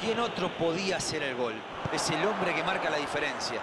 ¿Quién otro podía hacer el gol? Es el hombre que marca la diferencia.